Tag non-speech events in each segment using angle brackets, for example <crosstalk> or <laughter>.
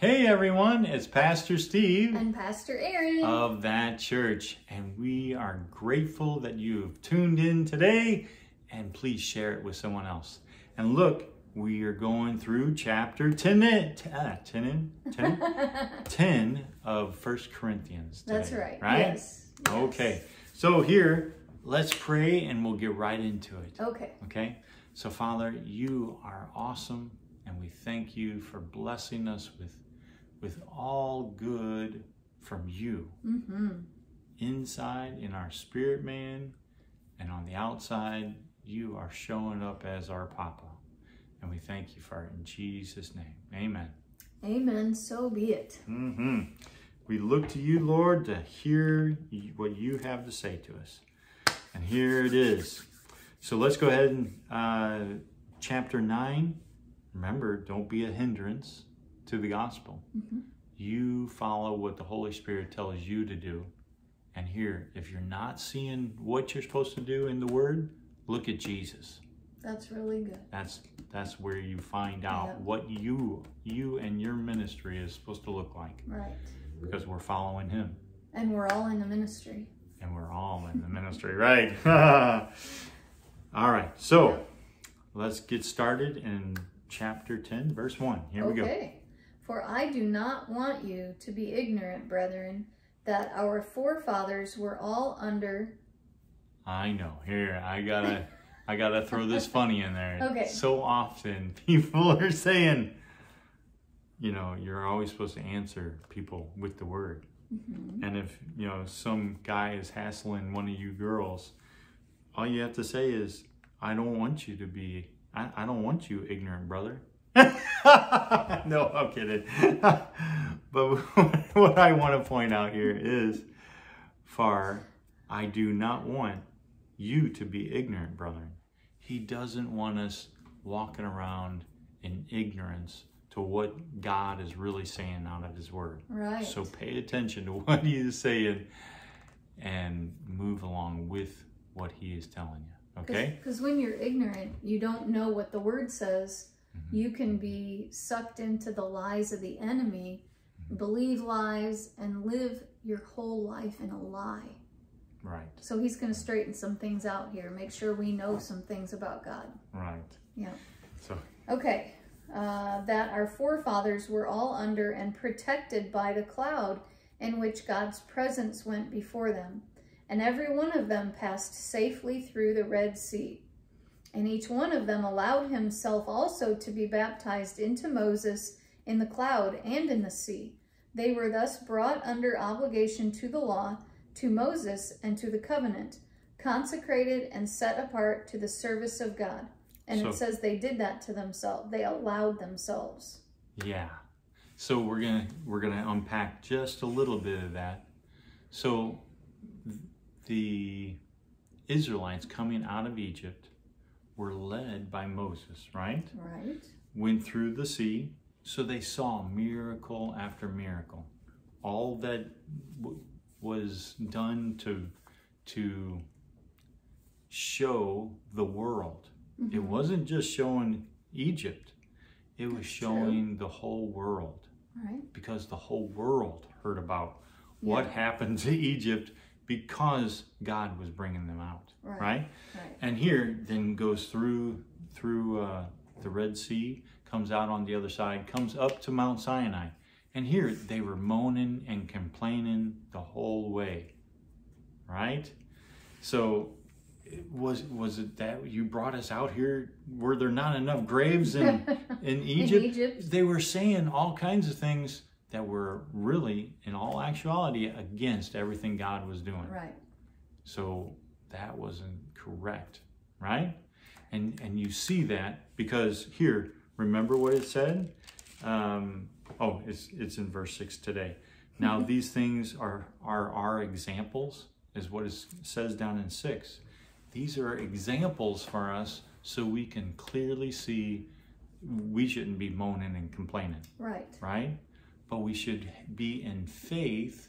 Hey everyone, it's Pastor Steve and Pastor Aaron of that church, and we are grateful that you've tuned in today. And please share it with someone else. And look, we are going through chapter 10, uh, 10, 10, <laughs> 10 of First Corinthians. Today, That's right. Right? Yes. yes. Okay. So here, let's pray and we'll get right into it. Okay. Okay. So Father, you are awesome, and we thank you for blessing us with with all good from you. Mm-hmm. Inside in our spirit man and on the outside, you are showing up as our Papa. And we thank you for it in Jesus' name. Amen. Amen. So be it. Mm-hmm. We look to you, Lord, to hear what you have to say to us. And here it is. So let's go ahead and uh, chapter 9. Remember, don't be a hindrance to the gospel. Mm-hmm. You follow what the Holy Spirit tells you to do. And here, if you're not seeing what you're supposed to do in the Word, look at Jesus. That's really good. That's that's where you find out yeah. what you you and your ministry is supposed to look like. Right. Because we're following Him. And we're all in the ministry. And we're all in the ministry, right? <laughs> all right. So yeah. let's get started in chapter 10, verse 1. Here okay. we go. For I do not want you to be ignorant, brethren, that our forefathers were all under. I know. Here, I gotta, I gotta throw this <laughs> funny in there. Okay. So often <laughs> people are saying, you know, you're always supposed to answer people with the word. Mm-hmm. And if, you know, some guy is hassling one of you girls, all you have to say is, I don't want you to be, I, I don't want you ignorant, brother. <laughs> no, I'm kidding. <laughs> but <laughs> what I want to point out here is, far, I do not want you to be ignorant, brethren. He doesn't want us walking around in ignorance to what God is really saying out of His Word. Right. So pay attention to what He is saying and move along with what He is telling you. Okay? Because when you're ignorant, you don't know what the Word says Mm-hmm. You can be sucked into the lies of the enemy, mm-hmm. believe lies, and live your whole life in a lie. Right. So he's going to straighten some things out here. Make sure we know some things about God. Right. Yeah. So. Okay. Uh, that our forefathers were all under and protected by the cloud in which God's presence went before them. And every one of them passed safely through the Red Sea. And each one of them allowed himself also to be baptized into Moses in the cloud and in the sea. They were thus brought under obligation to the law, to Moses, and to the covenant, consecrated and set apart to the service of God. And so, it says they did that to themselves. They allowed themselves. Yeah. So we're gonna we're gonna unpack just a little bit of that. So the Israelites coming out of Egypt were led by Moses, right? Right. Went through the sea, so they saw miracle after miracle. All that was done to to show the world. Mm-hmm. It wasn't just showing Egypt. It was That's showing true. the whole world. Right. Because the whole world heard about yeah. what happened to Egypt because God was bringing them out, right? Right. right. And here then goes through through uh, the Red Sea, comes out on the other side, comes up to Mount Sinai, and here they were moaning and complaining the whole way, right? So it was was it that you brought us out here? Were there not enough graves in <laughs> in Egypt? in Egypt? They were saying all kinds of things that were really, in all actuality, against everything God was doing. Right. So that wasn't correct, right? And and you see that because here, remember what it said? Um, oh, it's it's in verse six today. <laughs> Now these things are are our examples, is what it says down in six. These are examples for us so we can clearly see we shouldn't be moaning and complaining. Right. Right? But we should be in faith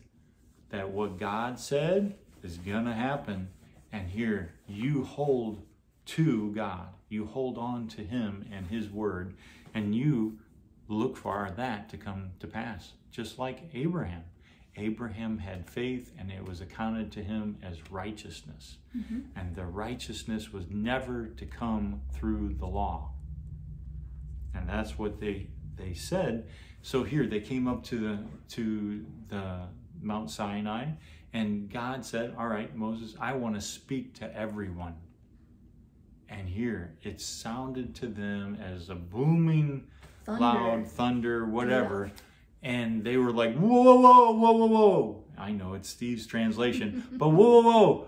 that what God said is going to happen. And here, you hold to God. You hold on to Him and His Word. And you look for that to come to pass, just like Abraham. Abraham had faith and it was accounted to him as righteousness. Mm-hmm. And the righteousness was never to come through the law. And that's what they they said. So here they came up to the to the Mount Sinai and God said, "All right, Moses, I want to speak to everyone." And here it sounded to them as a booming thunder. loud thunder whatever. Yeah and they were like, whoa, whoa, whoa, whoa, whoa, whoa. I know it's Steve's translation, <laughs> but whoa, whoa, whoa.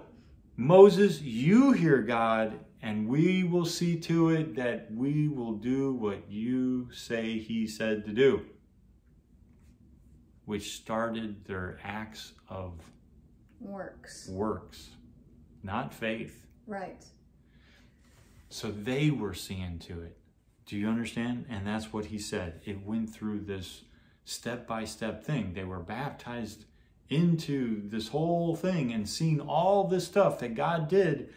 Moses, you hear God, and we will see to it that we will do what you say he said to do. Which started their acts of works. Works, not faith. Right. So they were seeing to it. Do you understand? And that's what he said. It went through this step by step thing. They were baptized into this whole thing and seen all this stuff that God did.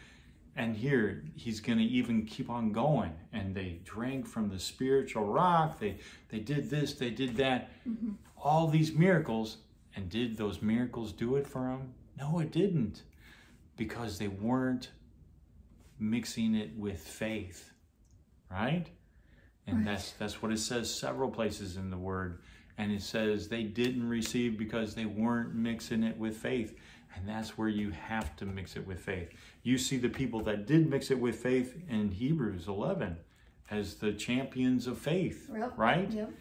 And here he's going to even keep on going. And they drank from the spiritual rock. They they did this, they did that. Mm-hmm. All these miracles. And did those miracles do it for them? No, it didn't. Because they weren't mixing it with faith. Right? And right. that's that's what it says several places in the word and it says they didn't receive because they weren't mixing it with faith. And that's where you have to mix it with faith. You see the people that did mix it with faith in Hebrews 11 as the champions of faith, yep. right? Yep.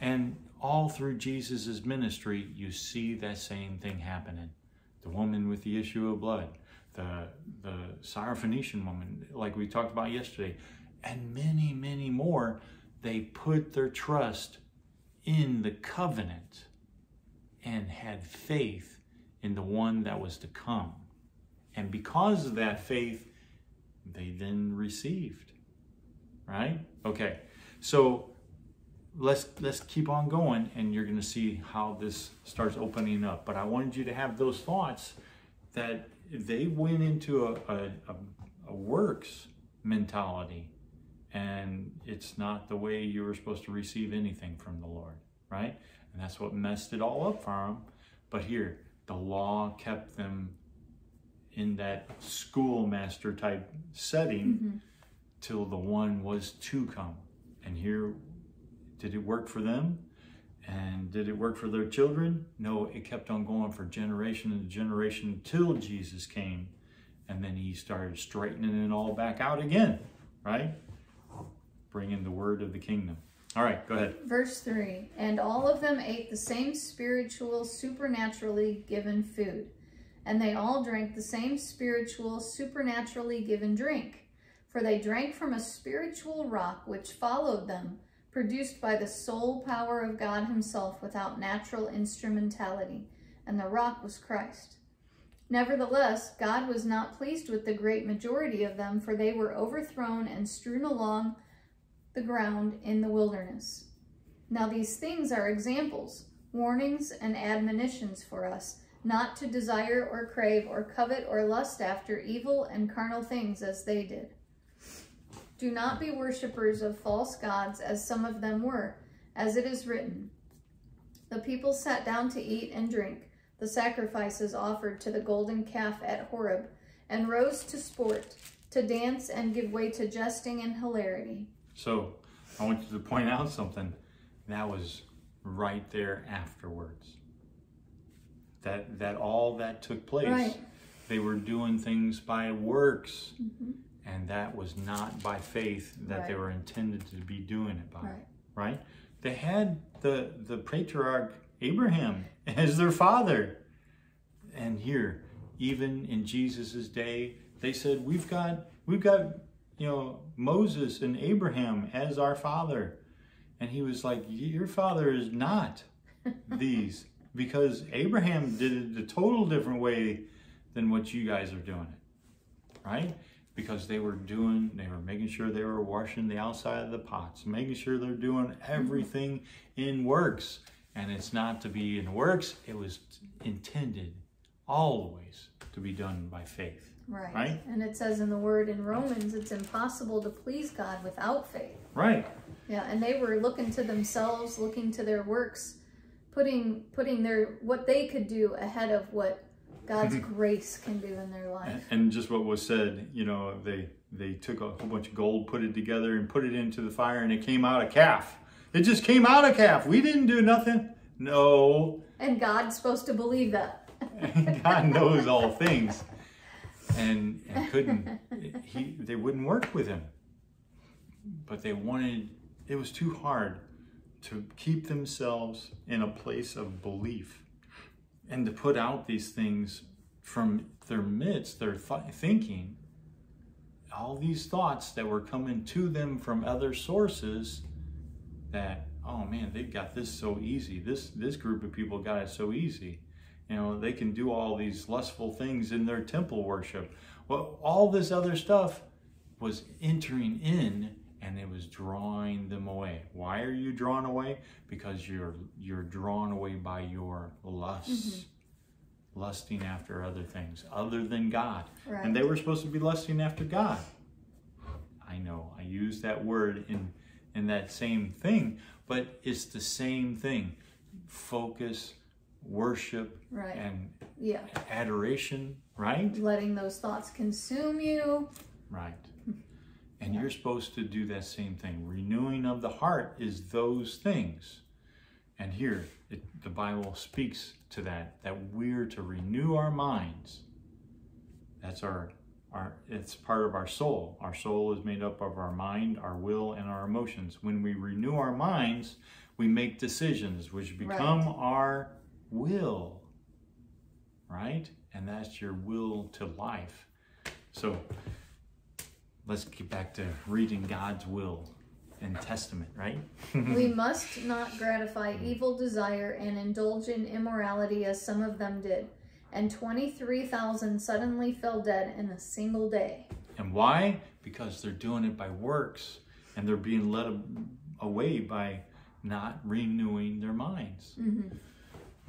And all through Jesus' ministry, you see that same thing happening. The woman with the issue of blood, the, the Syrophoenician woman, like we talked about yesterday, and many, many more, they put their trust in the covenant and had faith in the one that was to come. And because of that faith, they then received. Right? Okay. So let's let's keep on going and you're going to see how this starts opening up. But I wanted you to have those thoughts that they went into a, a, a, a works mentality and it's not the way you were supposed to receive anything from the Lord, right? And that's what messed it all up for them. But here, the law kept them in that schoolmaster type setting mm-hmm. till the one was to come. And here, did it work for them? And did it work for their children? No, it kept on going for generation and generation until Jesus came. And then he started straightening it all back out again, right? Bringing the word of the kingdom. All right, go ahead. Verse 3 And all of them ate the same spiritual, supernaturally given food, and they all drank the same spiritual, supernaturally given drink. For they drank from a spiritual rock which followed them, produced by the sole power of God Himself without natural instrumentality, and the rock was Christ. Nevertheless, God was not pleased with the great majority of them, for they were overthrown and strewn along the ground in the wilderness. Now these things are examples, warnings and admonitions for us, not to desire or crave or covet or lust after evil and carnal things as they did. Do not be worshippers of false gods as some of them were, as it is written. The people sat down to eat and drink, the sacrifices offered to the golden calf at Horeb, and rose to sport, to dance and give way to jesting and hilarity. So I want you to point out something that was right there afterwards. That that all that took place. Right. They were doing things by works. Mm-hmm. And that was not by faith that right. they were intended to be doing it by. Right. right? They had the the patriarch Abraham as their father. And here, even in Jesus' day, they said, We've got we've got you know, Moses and Abraham as our father. And he was like, Your father is not <laughs> these because Abraham did it a total different way than what you guys are doing it. Right? Because they were doing, they were making sure they were washing the outside of the pots, making sure they're doing mm-hmm. everything in works. And it's not to be in works, it was intended always to be done by faith. Right. Right? And it says in the word in Romans, it's impossible to please God without faith. Right. Yeah, and they were looking to themselves, looking to their works, putting putting their what they could do ahead of what God's mm-hmm. grace can do in their life. And, and just what was said, you know, they they took a whole bunch of gold, put it together, and put it into the fire, and it came out a calf. It just came out a calf. We didn't do nothing. No, And God's supposed to believe that. <laughs> God knows all things, and, <laughs> and couldn't. He they wouldn't work with him, but they wanted. It was too hard to keep themselves in a place of belief, and to put out these things from their midst, their th- thinking. All these thoughts that were coming to them from other sources. That oh man, they've got this so easy. This this group of people got it so easy. You know, they can do all these lustful things in their temple worship. Well, all this other stuff was entering in and it was drawing them away. Why are you drawn away? Because you're you're drawn away by your lusts. Mm-hmm. Lusting after other things other than God. Right. And they were supposed to be lusting after God. I know, I use that word in in that same thing, but it's the same thing. Focus, worship, Right. and Yeah. adoration, right? Letting those thoughts consume you. Right. And you're supposed to do that same thing. Renewing of the heart is those things. And here, it, the Bible speaks to that, that we're to renew our minds. That's our, our, it's part of our soul. Our soul is made up of our mind, our will, and our emotions. When we renew our minds, we make decisions which become our will. Right? And that's your will to life. So let's get back to reading God's will and testament, right? <laughs> we must not gratify evil desire and indulge in immorality as some of them did. And 23,000 suddenly fell dead in a single day. And why? Because they're doing it by works and they're being led away by not renewing their minds. Mm-hmm.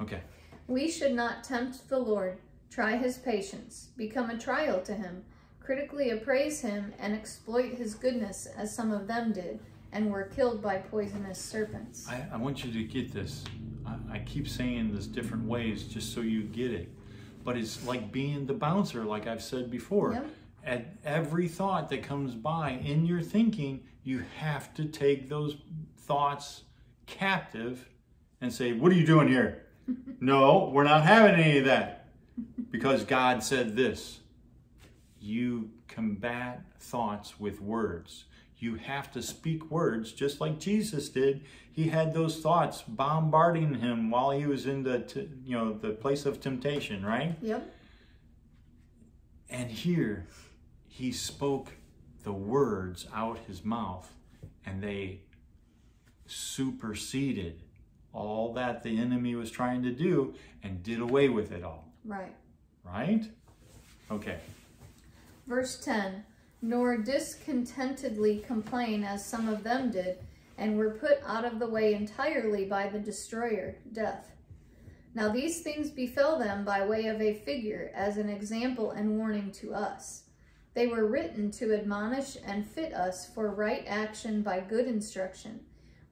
Okay. We should not tempt the Lord, try his patience, become a trial to him, critically appraise him, and exploit his goodness as some of them did, and were killed by poisonous serpents. I, I want you to get this. I, I keep saying this different ways just so you get it. But it's like being the bouncer, like I've said before. Yep. At every thought that comes by in your thinking, you have to take those thoughts captive and say, What are you doing here? No, we're not having any of that because God said this. You combat thoughts with words. You have to speak words just like Jesus did. He had those thoughts bombarding him while he was in the you know the place of temptation, right? Yep. And here he spoke the words out his mouth and they superseded all that the enemy was trying to do and did away with it all, Right. right? Okay. Verse 10 Nor discontentedly complain as some of them did, and were put out of the way entirely by the destroyer, death. Now these things befell them by way of a figure, as an example and warning to us. They were written to admonish and fit us for right action by good instruction.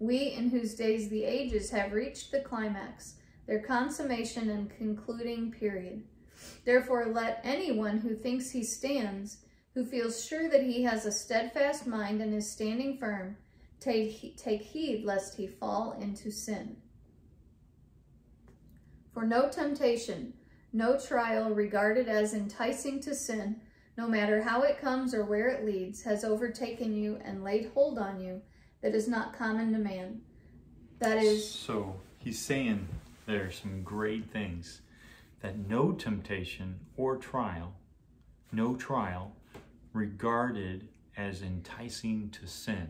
We, in whose days the ages have reached the climax, their consummation and concluding period. Therefore, let anyone who thinks he stands, who feels sure that he has a steadfast mind and is standing firm, take, take heed lest he fall into sin. For no temptation, no trial regarded as enticing to sin, no matter how it comes or where it leads, has overtaken you and laid hold on you that is not common to man. That is, So he's saying there are some great things that no temptation or trial, no trial regarded as enticing to sin.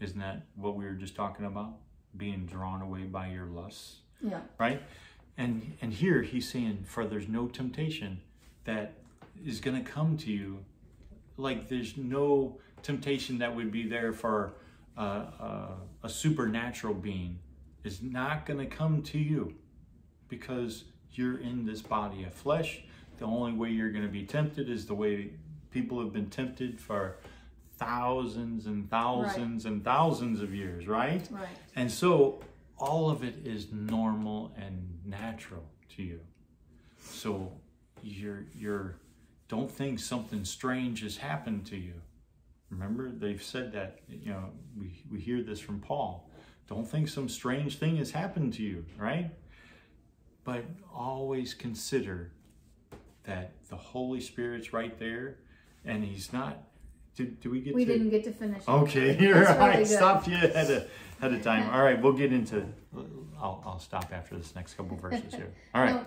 Isn't that what we were just talking about? Being drawn away by your lusts, yeah, right? And and here he's saying, for there's no temptation that is going to come to you. Like there's no temptation that would be there for uh, uh, a supernatural being is not going to come to you because you're in this body of flesh. the only way you're going to be tempted is the way people have been tempted for thousands and thousands right. and thousands of years, right? Right. And so all of it is normal and natural to you. So you're you're don't think something strange has happened to you. Remember, they've said that, you know, we, we hear this from Paul. Don't think some strange thing has happened to you, right? But always consider that the Holy Spirit's right there and he's not did, did we get we to... didn't get to finish okay <laughs> you're right really stopped you ahead of, ahead of time. <laughs> All right we'll get into I'll, I'll stop after this next couple verses here. <laughs> All right.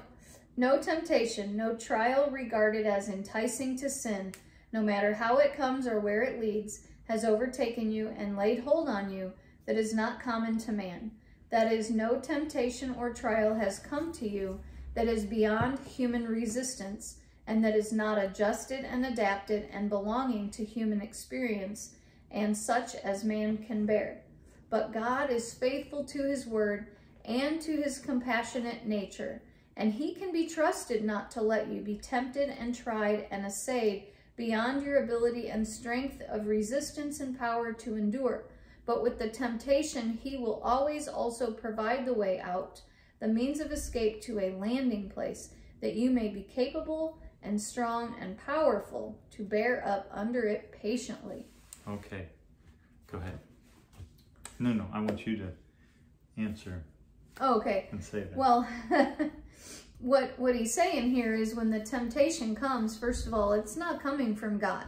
No, no temptation no trial regarded as enticing to sin no matter how it comes or where it leads has overtaken you and laid hold on you that is not common to man that is no temptation or trial has come to you that is beyond human resistance and that is not adjusted and adapted and belonging to human experience and such as man can bear. But God is faithful to his word and to his compassionate nature, and he can be trusted not to let you be tempted and tried and assayed beyond your ability and strength of resistance and power to endure. But with the temptation, he will always also provide the way out, the means of escape to a landing place, that you may be capable and strong and powerful to bear up under it patiently. Okay, go ahead. No, no, I want you to answer. Oh, okay. And say that. Well, <laughs> what what he's saying here is when the temptation comes, first of all, it's not coming from God.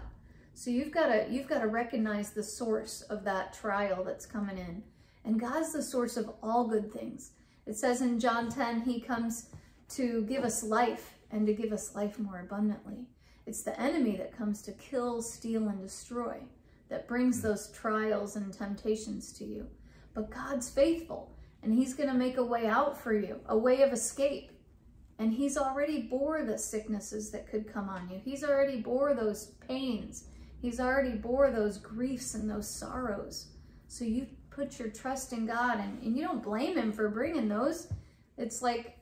So you've got to you've got to recognize the source of that trial that's coming in. And God's the source of all good things. It says in John 10, he comes to give us life and to give us life more abundantly. It's the enemy that comes to kill, steal, and destroy that brings hmm. those trials and temptations to you. But God's faithful, and he's going to make a way out for you, a way of escape. And he's already bore the sicknesses that could come on you. He's already bore those pains. He's already bore those griefs and those sorrows. So you put your trust in God, and, and you don't blame him for bringing those. It's like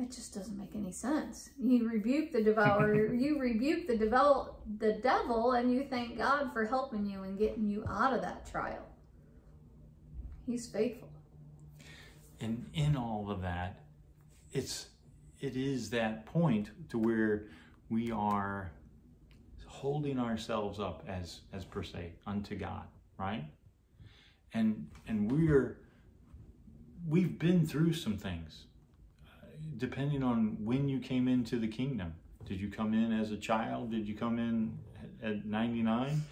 it just doesn't make any sense. You rebuke the devourer, <laughs> you rebuke the devil, the devil, and you thank God for helping you and getting you out of that trial. He's faithful. And in all of that, it's it is that point to where we are holding ourselves up as as per se unto God, right? And and we're we've been through some things uh, depending on when you came into the kingdom. Did you come in as a child? Did you come in at 99?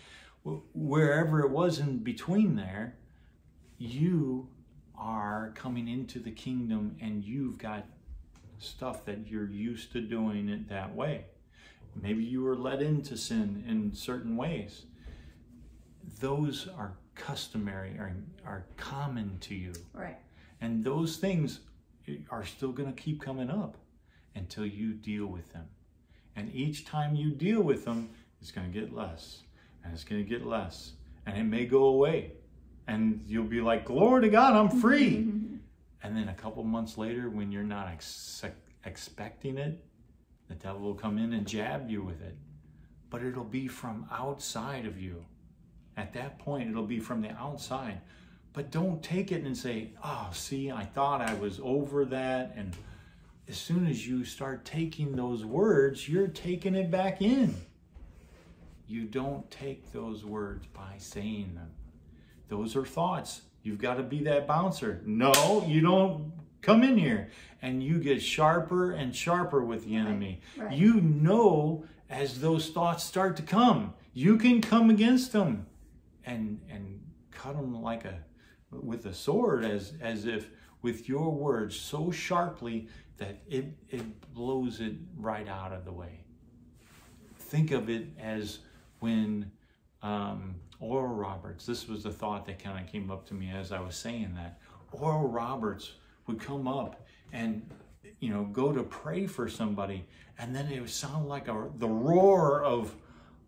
Wherever it was in between there, you are coming into the kingdom and you've got stuff that you're used to doing it that way. Maybe you were led into sin in certain ways. Those are customary, are, are common to you. Right. And those things are still going to keep coming up until you deal with them. And each time you deal with them, it's going to get less and it's going to get less and it may go away. And you'll be like, glory to God, I'm free. <laughs> and then a couple months later, when you're not ex expecting it, the devil will come in and jab you with it. But it'll be from outside of you. At that point, it'll be from the outside. But don't take it and say, oh, see, I thought I was over that. And as soon as you start taking those words, you're taking it back in. You don't take those words by saying them. Those are thoughts. You've got to be that bouncer. No, you don't come in here. And you get sharper and sharper with the enemy. Right, right. You know as those thoughts start to come, you can come against them and, and cut them like a with a sword as, as if with your words so sharply that it, it blows it right out of the way. Think of it as when um, Oral Roberts, this was the thought that kind of came up to me as I was saying that. Oral Roberts would come up and you know go to pray for somebody and then it would sound like a, the roar of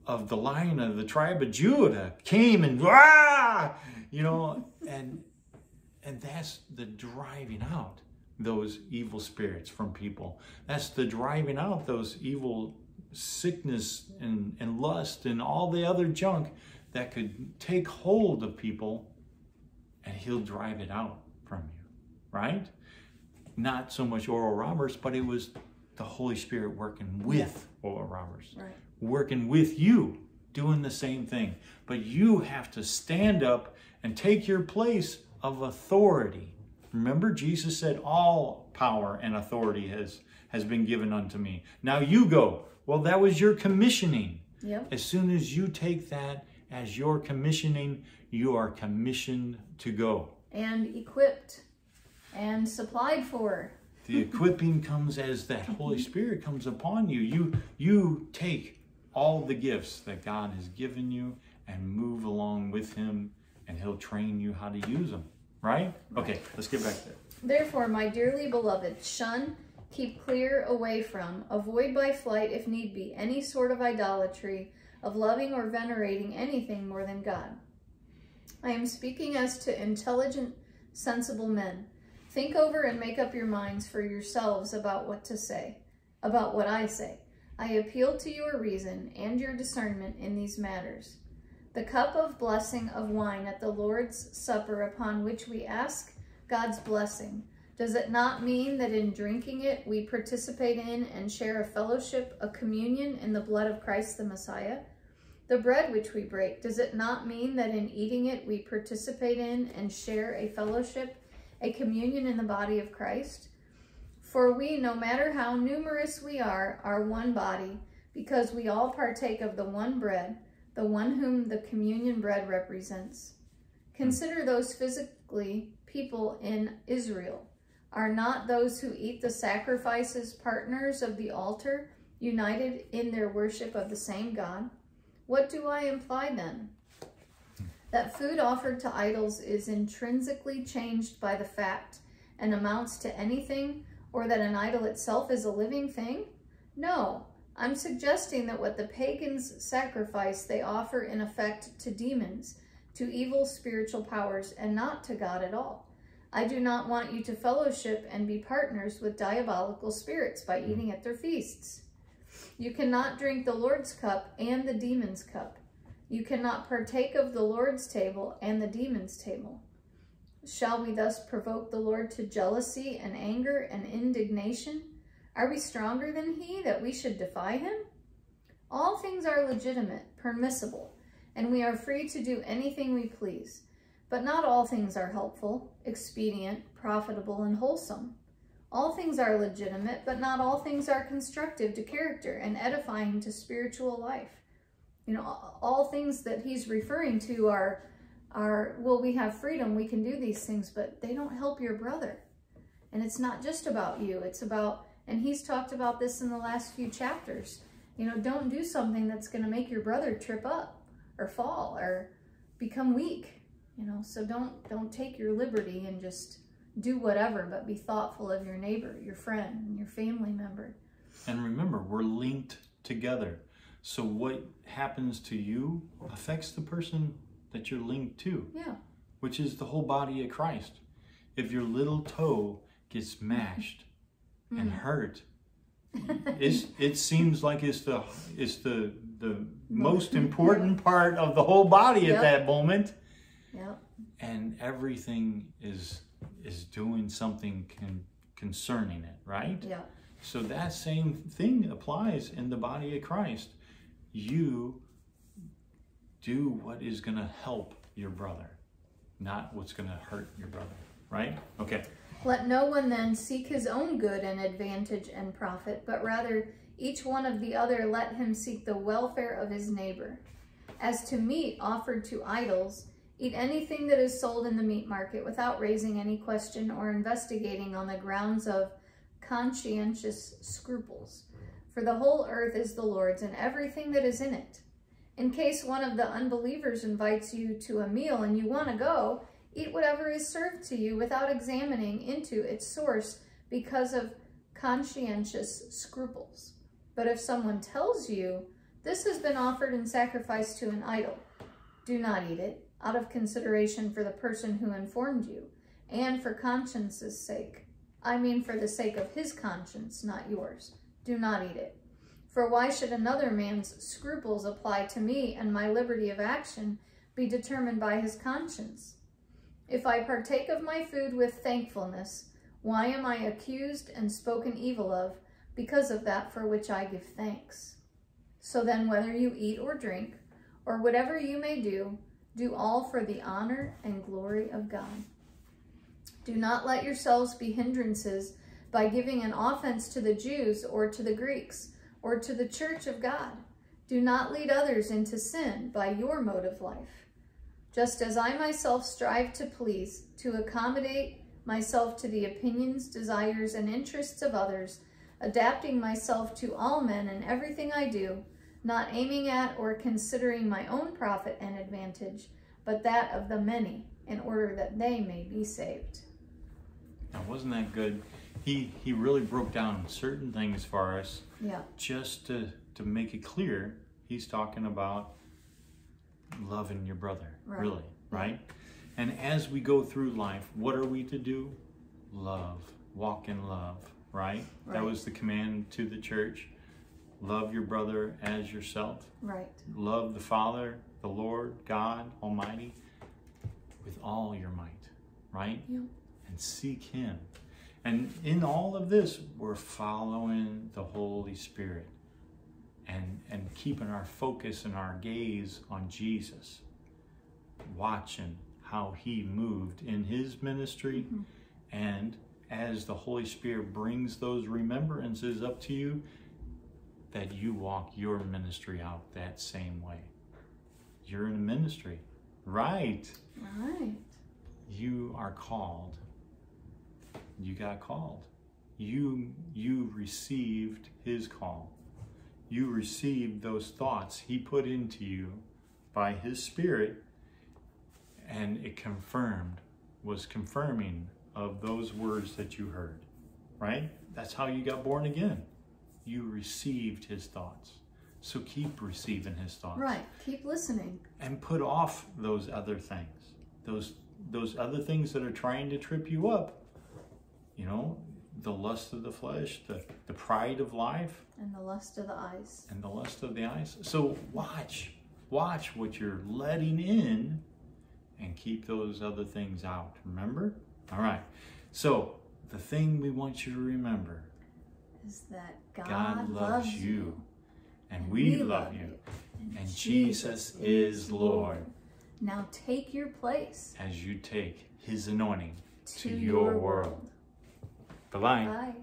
of the lion of the tribe of Judah came and ah, you know, and and that's the driving out. those evil spirits from people. That's the driving out those evil sickness and, and lust and all the other junk that could take hold of people and he'll drive it out from you, right? Not so much Oral Roberts, but it was the Holy Spirit working with yeah. Oral Roberts, right. working with you, doing the same thing. But you have to stand up and take your place of authority. Remember, Jesus said, All power and authority has, has been given unto me. Now you go. Well, that was your commissioning. Yep. As soon as you take that as your commissioning, you are commissioned to go. And equipped and supplied for. The <laughs> equipping comes as that Holy Spirit comes upon you. You you take all the gifts that God has given you and move along with him and he'll train you how to use them. Right? Okay, let's get back there. Therefore, my dearly beloved, shun, keep clear away from, avoid by flight if need be, any sort of idolatry, of loving or venerating anything more than God. I am speaking as to intelligent, sensible men. Think over and make up your minds for yourselves about what to say, about what I say. I appeal to your reason and your discernment in these matters. The cup of blessing of wine at the Lord's Supper upon which we ask God's blessing, does it not mean that in drinking it we participate in and share a fellowship, a communion in the blood of Christ the Messiah? The bread which we break, does it not mean that in eating it we participate in and share a fellowship, a communion in the body of Christ? For we, no matter how numerous we are, are one body, because we all partake of the one bread, the one whom the communion bread represents. Consider those physically people in Israel. Are not those who eat the sacrifices partners of the altar, united in their worship of the same God? What do I imply then? That food offered to idols is intrinsically changed by the fact and amounts to anything, or that an idol itself is a living thing? No, I'm suggesting that what the pagans sacrifice, they offer in effect to demons, to evil spiritual powers, and not to God at all. I do not want you to fellowship and be partners with diabolical spirits by hmm. eating at their feasts. You cannot drink the Lord's cup and the demon's cup. You cannot partake of the Lord's table and the demon's table. Shall we thus provoke the Lord to jealousy and anger and indignation? Are we stronger than he that we should defy him? All things are legitimate, permissible, and we are free to do anything we please. But not all things are helpful, expedient, profitable, and wholesome. All things are legitimate, but not all things are constructive to character and edifying to spiritual life. You know, all things that he's referring to are, are well, we have freedom, we can do these things, but they don't help your brother. And it's not just about you, it's about and he's talked about this in the last few chapters. You know, don't do something that's going to make your brother trip up or fall or become weak. You know, so don't don't take your liberty and just do whatever, but be thoughtful of your neighbor, your friend, and your family member. And remember, we're linked together. So what happens to you affects the person that you're linked to. Yeah. Which is the whole body of Christ. If your little toe gets mashed, mm. and hurt. <laughs> it's, it seems like it's the it's the the most <laughs> important part of the whole body yep. at that moment. Yep. And everything is is doing something con concerning it, right? Yeah. So that same thing applies in the body of Christ. You do what is going to help your brother, not what's going to hurt your brother, right? Okay. Let no one then seek his own good and advantage and profit, but rather each one of the other let him seek the welfare of his neighbor. As to meat offered to idols, eat anything that is sold in the meat market without raising any question or investigating on the grounds of conscientious scruples. For the whole earth is the Lord's and everything that is in it. In case one of the unbelievers invites you to a meal and you want to go, Eat whatever is served to you without examining into its source because of conscientious scruples. But if someone tells you, this has been offered in sacrifice to an idol, do not eat it, out of consideration for the person who informed you, and for conscience's sake. I mean for the sake of his conscience, not yours. Do not eat it. For why should another man's scruples apply to me and my liberty of action be determined by his conscience? If I partake of my food with thankfulness, why am I accused and spoken evil of because of that for which I give thanks? So then, whether you eat or drink, or whatever you may do, do all for the honor and glory of God. Do not let yourselves be hindrances by giving an offense to the Jews or to the Greeks or to the church of God. Do not lead others into sin by your mode of life. Just as I myself strive to please, to accommodate myself to the opinions, desires, and interests of others, adapting myself to all men in everything I do, not aiming at or considering my own profit and advantage, but that of the many, in order that they may be saved. Now, wasn't that good? He he really broke down certain things for us. Yeah. Just to to make it clear, he's talking about loving your brother. Right. Really, right? And as we go through life, what are we to do? Love. Walk in love, right? That was the command to the church. Love your brother as yourself. Right. Love the Father, the Lord, God Almighty with all your might, right? Yeah. And seek Him. And in all of this, we're following the Holy Spirit and, and keeping our focus and our gaze on Jesus, watching how He moved in His ministry. Mm-hmm. And as the Holy Spirit brings those remembrances up to you, that you walk your ministry out that same way. You're in a ministry, right? Right. You are called. You got called. You you received his call. You received those thoughts he put into you by his spirit and it confirmed was confirming of those words that you heard. Right? That's how you got born again. You received his thoughts. So keep receiving his thoughts Right. Keep listening. and put off those other things those those other things that are trying to trip you up you know the lust of the flesh the, the pride of life And the lust of the eyes. and the lust of the eyes so watch watch what you're letting in and keep those other things out remember all right so the thing we want you to remember Is that God, god, loves you and, and we, love you and jesus is lord Now take your place as you take his anointing to, to your world. Bye bye. Bye.